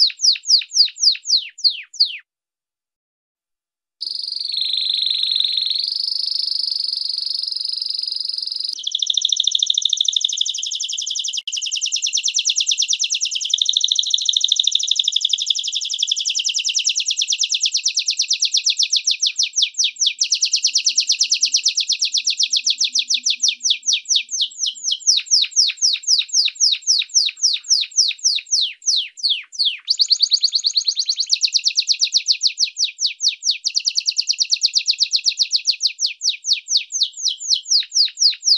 フフフ。フフフ。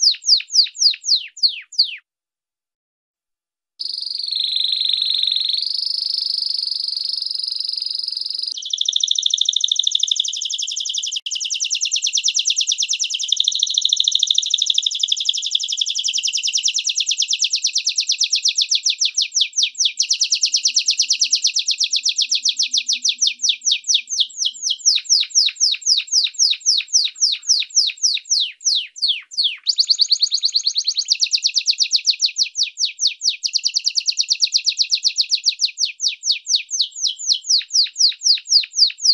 フフフ。